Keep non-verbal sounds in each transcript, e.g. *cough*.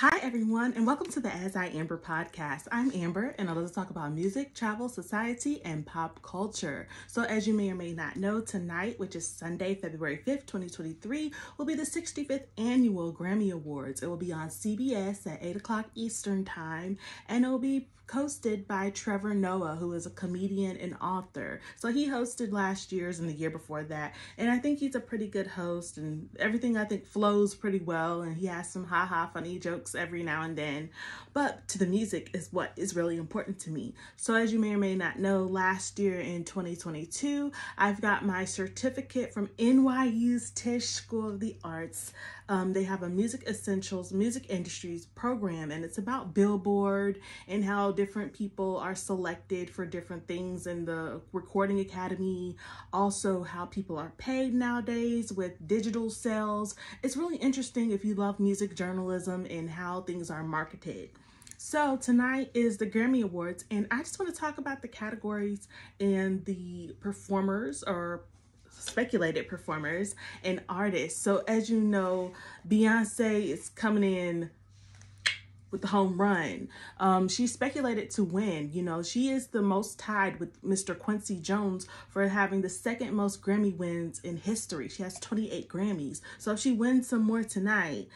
Hi, everyone, and welcome to the As I Amber podcast. I'm Amber, and I love to talk about music, travel, society, and pop culture. So, as you may or may not know, tonight, which is Sunday, February 5th, 2023, will be the 65th annual Grammy Awards. It will be on CBS at 8 o'clock Eastern Time, and it will be hosted by Trevor Noah, who is a comedian and author. So he hosted last year's and the year before that. And I think he's a pretty good host and everything I think flows pretty well. And he has some haha funny jokes every now and then. But to the music is what is really important to me. So as you may or may not know, last year in 2022, I've got my certificate from NYU's Tisch School of the Arts. Um, they have a music essentials, music industries program, and it's about Billboard and how different people are selected for different things in the Recording Academy. Also, how people are paid nowadays with digital sales. It's really interesting if you love music journalism and how things are marketed. So tonight is the Grammy Awards, and I just want to talk about the categories and the performers or speculated performers and artists. So as you know, Beyonce is coming in with the home run. Um, she's speculated to win. You know, she is the most tied with Mr. Quincy Jones for having the second most Grammy wins in history. She has 28 Grammys. So if she wins some more tonight,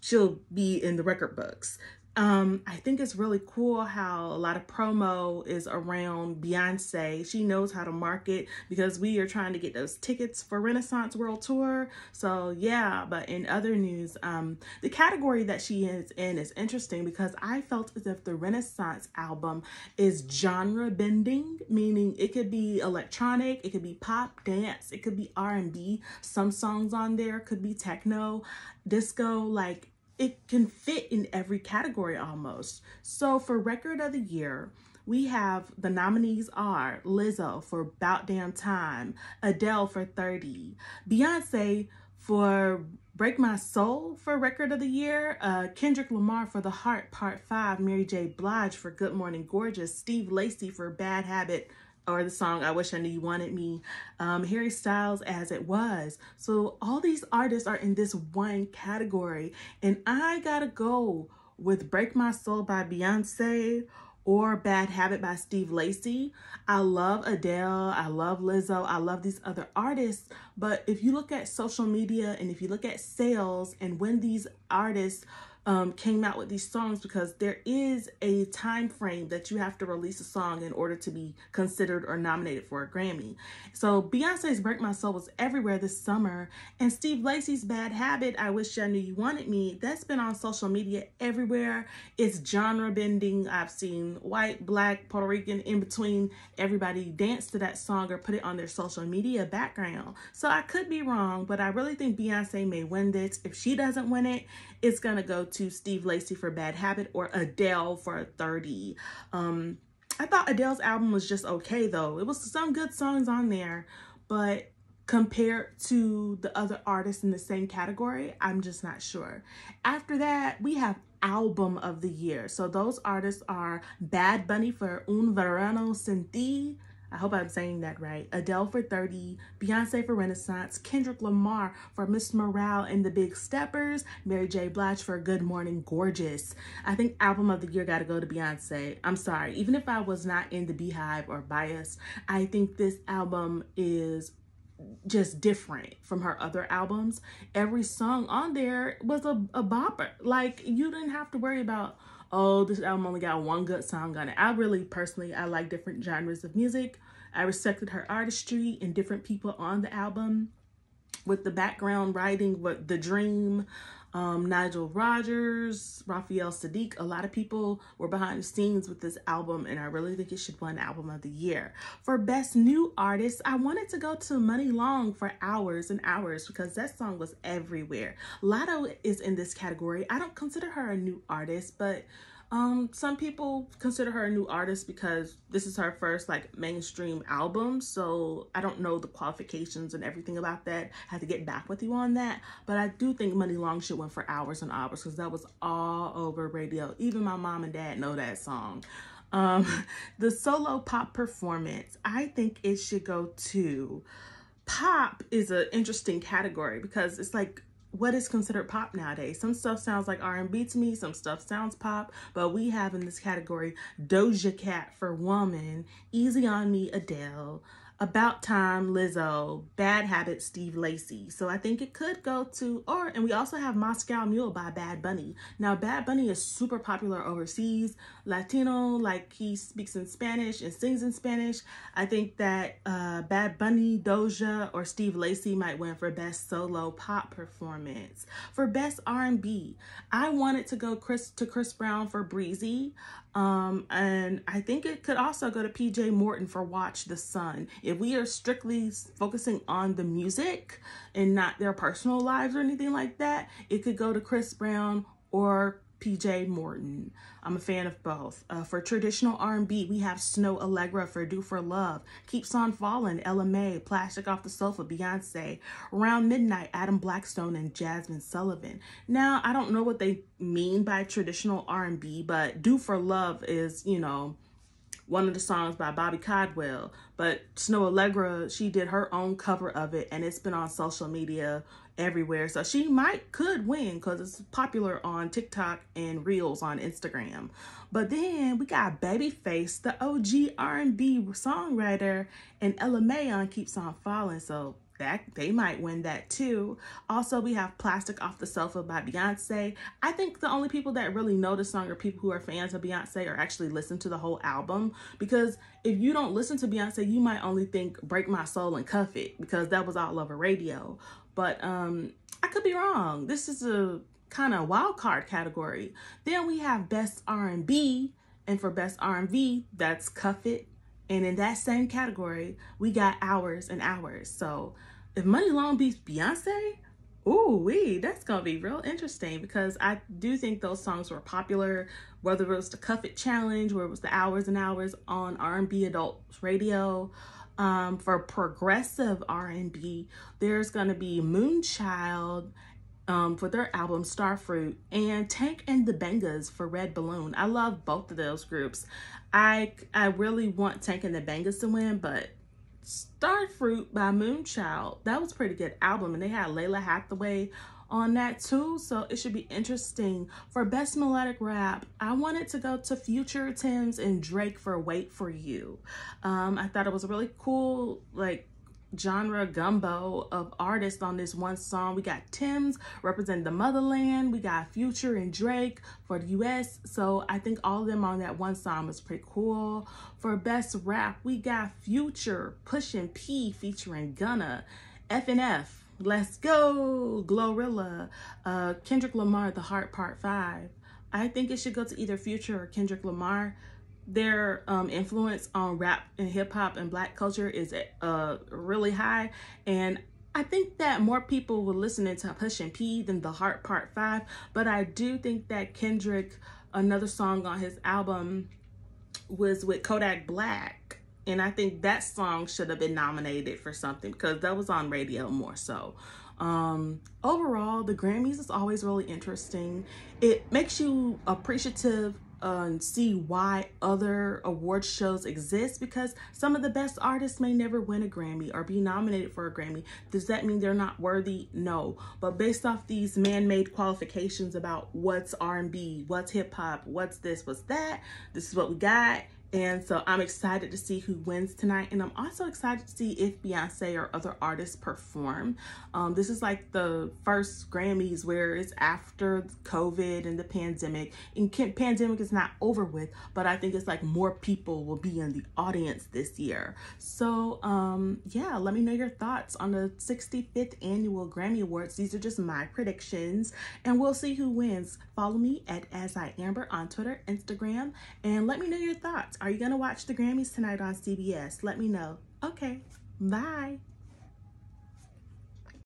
she'll be in the record books. Um, I think it's really cool how a lot of promo is around Beyonce. She knows how to market because we are trying to get those tickets for Renaissance World Tour. So yeah, but in other news, um, the category that she is in is interesting because I felt as if the Renaissance album is genre bending, meaning it could be electronic, it could be pop, dance, it could be R&B. Some songs on there could be techno, disco, like it can fit in every category almost. So for record of the year, we have the nominees are Lizzo for About Damn Time, Adele for 30, Beyonce for Break My Soul for Record of the Year, uh, Kendrick Lamar for The Heart Part 5, Mary J. Blige for Good Morning Gorgeous, Steve Lacy for Bad Habit or the song I Wish I Knew You Wanted Me, um, Harry Styles as it was. So all these artists are in this one category, and I gotta go with Break My Soul by Beyonce or Bad Habit by Steve Lacy. I love Adele, I love Lizzo, I love these other artists, but if you look at social media and if you look at sales and when these artists um, came out with these songs because there is a time frame that you have to release a song in order to be considered or nominated for a Grammy. So Beyonce's Break My Soul was everywhere this summer, and Steve Lacy's Bad Habit, I Wish I Knew You Wanted Me, that's been on social media everywhere. It's genre bending. I've seen white, black, Puerto Rican, in between. Everybody dance to that song or put it on their social media background. So I could be wrong, but I really think Beyonce may win this. If she doesn't win it, it's gonna go to Steve Lacy for Bad Habit or Adele for 30. Um, I thought Adele's album was just okay though. It was some good songs on there, but compared to the other artists in the same category, I'm just not sure. After that, we have album of the year. So those artists are Bad Bunny for Un Verano Sin Ti, I hope I'm saying that right. Adele for 30, Beyonce for Renaissance, Kendrick Lamar for Mr. Morale and the Big Steppers, Mary J. Blige for Good Morning Gorgeous. I think album of the year got to go to Beyonce. I'm sorry, even if I was not in the BeyHive or biased, I think this album is just different from her other albums. Every song on there was a, a bopper. Like you didn't have to worry about oh, this album only got one good song on it. I really personally, I like different genres of music. I respected her artistry and different people on the album with the background writing, what the dream, um, Nile Rodgers, Raphael Saadiq. A lot of people were behind the scenes with this album, and I really think it should win Album of the Year. For Best New Artist, I wanted to go to Muni Long for hours and hours because that song was everywhere. Latto is in this category. I don't consider her a new artist, but um, some people consider her a new artist because this is her first like mainstream album. So I don't know the qualifications and everything about that. I have to get back with you on that. But I do think Muni Long should win for hours and hours because that was all over radio. Even my mom and dad know that song. Um, *laughs* the solo pop performance, I think it should go to pop is an interesting category because it's like what is considered pop nowadays. Some stuff sounds like R&B to me, some stuff sounds pop, but we have in this category Doja Cat for Woman, Easy on Me Adele, about Time, Lizzo, Bad Habits, Steve Lacy. So I think it could go to, or, and we also have Moscow Mule by Bad Bunny. Now, Bad Bunny is super popular overseas, Latino, like he speaks in Spanish and sings in Spanish. I think that uh, Bad Bunny, Doja, or Steve Lacy might win for Best Solo Pop Performance. For Best R&B, I wanted to go Chris to Chris Brown for Breezy. Um, and I think it could also go to PJ Morton for Watch the Sun. If we are strictly focusing on the music and not their personal lives or anything like that, it could go to Chris Brown or PJ Morton. I'm a fan of both. Uh, for traditional R&B, we have Snoh Aalegra for Do For Love, Keeps On Falling, Ella Mai, Plastic Off the Sofa, Beyonce, Around Midnight, Adam Blackstone, and Jazmine Sullivan. Now, I don't know what they mean by traditional R&B, but Do For Love is, you know, one of the songs by Bobby Caldwell, but Snoh Aalegra, she did her own cover of it and it's been on social media everywhere. So she might could win because it's popular on TikTok and Reels on Instagram. But then we got Babyface, the OG R&B songwriter, and Ella Mai on Keeps On Falling. So that they might win that too. Also, we have Plastic Off the Sofa by Beyonce. I think the only people that really know the song are people who are fans of Beyonce or actually listen to the whole album. Because if you don't listen to Beyonce, you might only think Break My Soul and Cuff It because that was all over radio. But um, I could be wrong. This is a kind of wild card category. Then we have Best R&B. And for Best R&B, that's Cuff It and in that same category, we got hours and hours. So if Muni Long beats Beyonce, ooh wee, that's gonna be real interesting because I do think those songs were popular, whether it was the Cuff It Challenge, where it was the hours and hours on R&B adult radio. Um, for progressive R&B, there's gonna be Moonchild um, for their album Starfruit and Tank and the Bangas for Red Balloon. I love both of those groups. I I really want Tank and the Bangas to win, but Starfruit by Moonchild, that was pretty good album. And they had Lalah Hathaway on that too. So it should be interesting. For Best Melodic Rap, I wanted to go to Future, Tems, and Drake for Wait For You. Um, I thought it was a really cool, like, genre gumbo of artists on this one song. We got Tems representing the motherland. We got Future and Drake for the US. So I think all of them on that one song was pretty cool. For best rap, we got Future, Pushin P featuring Gunna, FNF, Let's Go, Glorilla, uh, Kendrick Lamar, The Heart Part 5. I think it should go to either Future or Kendrick Lamar their um, influence on rap and hip hop and black culture is uh, really high. And I think that more people will listen to Pushin P than The Heart Part 5. But I do think that Kendrick, another song on his album, was with Kodak Black. And I think that song should have been nominated for something because that was on radio more so. Um, overall, the Grammys is always really interesting. It makes you appreciative and see why other award shows exist because some of the best artists may never win a Grammy or be nominated for a Grammy. Does that mean they're not worthy? No. But based off these man-made qualifications about what's R&B, what's hip hop, what's this, what's that, this is what we got and so I'm excited to see who wins tonight. And I'm also excited to see if Beyonce or other artists perform. Um, this is like the first Grammys where it's after COVID and the pandemic. And pandemic is not over with, but I think it's like more people will be in the audience this year. So um, yeah, let me know your thoughts on the 65th annual Grammy Awards. These are just my predictions and we'll see who wins. Follow me at As I Amber on Twitter, Instagram, and let me know your thoughts. Are you going to watch the Grammys tonight on CBS? Let me know. Okay, bye.